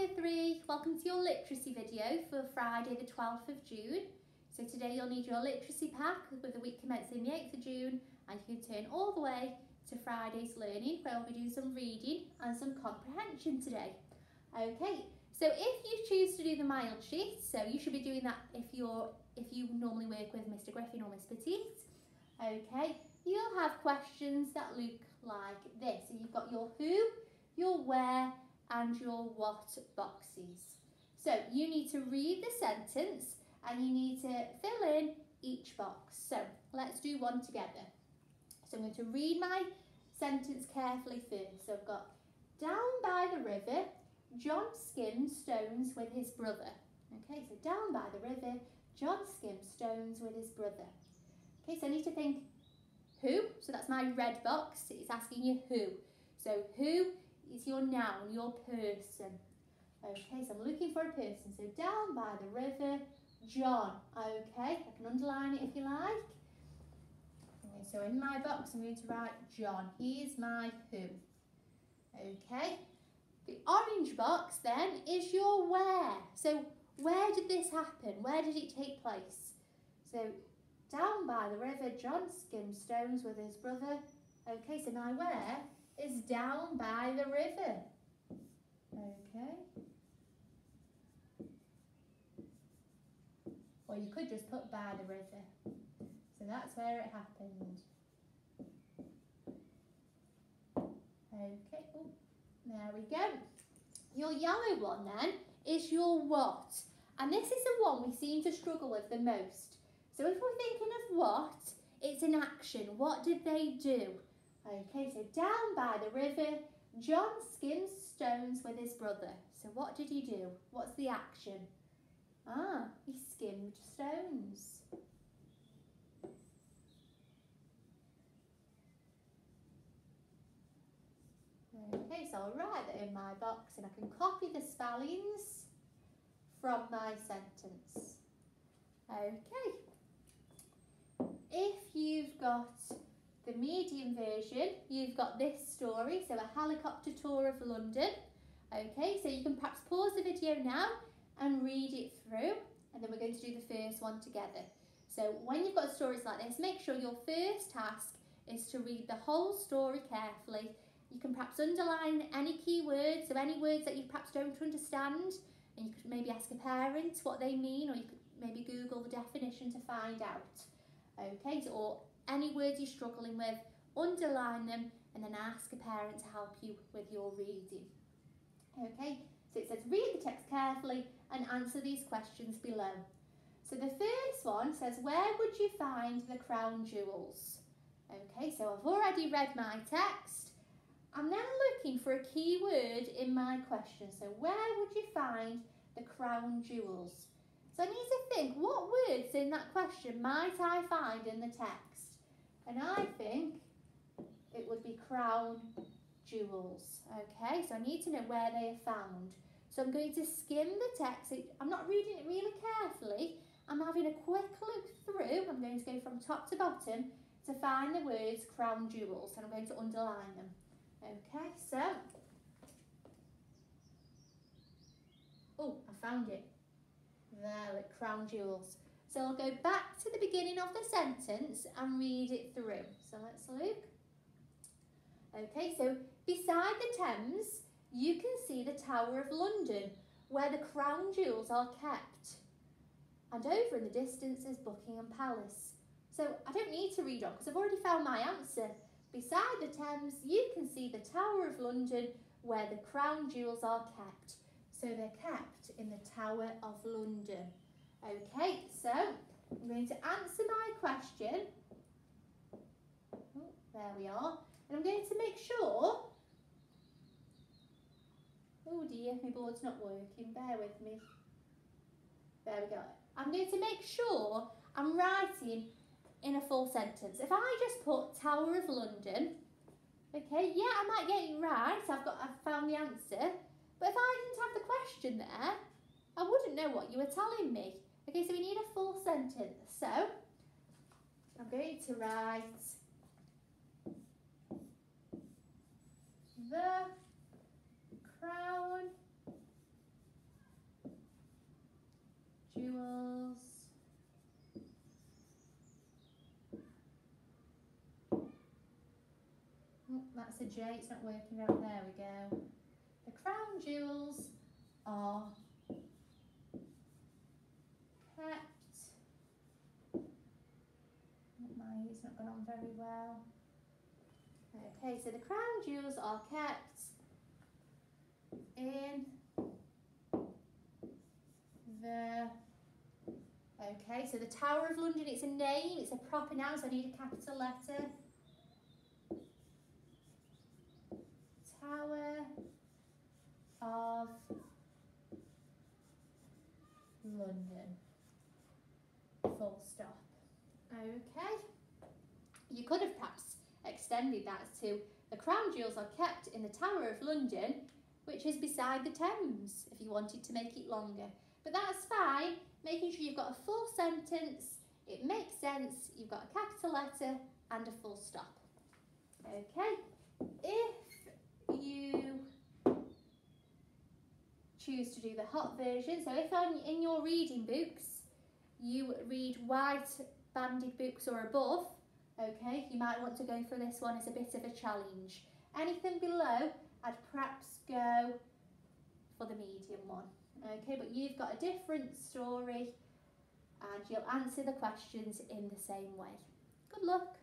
Year 3, welcome to your literacy video for Friday the 12th of June. So today you'll need your literacy pack with the week commencing the 8th of June and you can turn all the way to Friday's learning where we'll be doing some reading and some comprehension today. Okay, so if you choose to do the mild sheet, so you should be doing that if you're if you normally work with Mr Griffin or Miss Petite. Okay, you'll have questions that look like this. So you've got your who, your where and your what boxes. So you need to read the sentence and you need to fill in each box. So let's do one together. So I'm going to read my sentence carefully first. So I've got down by the river, John skimmed stones with his brother. Okay, so down by the river, John skimmed stones with his brother. Okay, so I need to think who. So that's my red box. It's asking you who. So who is your noun, your person. Okay, so I'm looking for a person. So down by the river, John. Okay, I can underline it if you like. Okay, so in my box, I'm going to write John. He is my who. Okay, the orange box then is your where. So where did this happen? Where did it take place? So down by the river, John skimmed stones with his brother. Okay, so my where down by the river. Okay. Or you could just put by the river. So that's where it happened. Okay, oh, there we go. Your yellow one then is your what. And this is the one we seem to struggle with the most. So if we're thinking of what, it's an action. What did they do? Okay, so down by the river, John skimmed stones with his brother. So what did he do? What's the action? Ah, he skimmed stones. Okay, so I'll write that in my box and I can copy the spellings from my sentence. Okay. If you've got the medium version, you've got this story, so a helicopter tour of London. Okay, so you can perhaps pause the video now and read it through, and then we're going to do the first one together. So when you've got stories like this, make sure your first task is to read the whole story carefully. You can perhaps underline any key words, so any words that you perhaps don't understand, and you could maybe ask a parent what they mean, or you could maybe Google the definition to find out. Okay, so, or any words you're struggling with, underline them and then ask a parent to help you with your reading. Okay, so it says read the text carefully and answer these questions below. So the first one says, where would you find the crown jewels? Okay, so I've already read my text. I'm now looking for a key word in my question. So where would you find the crown jewels? So I need to think, what words in that question might I find in the text? And I think it would be crown jewels. Okay, so I need to know where they are found. So I'm going to skim the text. I'm not reading it really carefully. I'm having a quick look through. I'm going to go from top to bottom to find the words crown jewels and I'm going to underline them. Okay, so, oh, I found it. There, look, crown jewels. So I'll go back to the beginning of the sentence and read it through. So let's look. Okay, so beside the Thames, you can see the Tower of London, where the crown jewels are kept. And over in the distance is Buckingham Palace. So I don't need to read on because I've already found my answer. Beside the Thames, you can see the Tower of London, where the crown jewels are kept. So they're kept in the Tower of London. Okay, so I'm going to answer my question. Oh, there we are. And I'm going to make sure... Oh dear, my board's not working. Bear with me. There we go. I'm going to make sure I'm writing in a full sentence. If I just put Tower of London, okay, yeah, I might get it right. I've got, I've found the answer. But if I didn't have the question there, I wouldn't know what you were telling me. Okay, so we need a full sentence. So I'm going to write the crown jewels oh, that's a J, it's not working out, there we go. The crown jewels are kept. My ear's not gone on very well. Okay, so the crown jewels are kept in the Okay, so the Tower of London, it's a name, it's a proper noun, so I need a capital letter. Tower of London. Full stop. Okay. You could have perhaps extended that to the crown jewels are kept in the Tower of London, which is beside the Thames, if you wanted to make it longer. But that's fine, making sure you've got a full sentence, it makes sense, you've got a capital letter and a full stop. Okay, if you choose to do the hot version, so if on, in your reading books you read white banded books or above, okay, you might want to go for this one as a bit of a challenge. Anything below, I'd perhaps go for the medium one. Okay, but you've got a different story and you'll answer the questions in the same way. Good luck.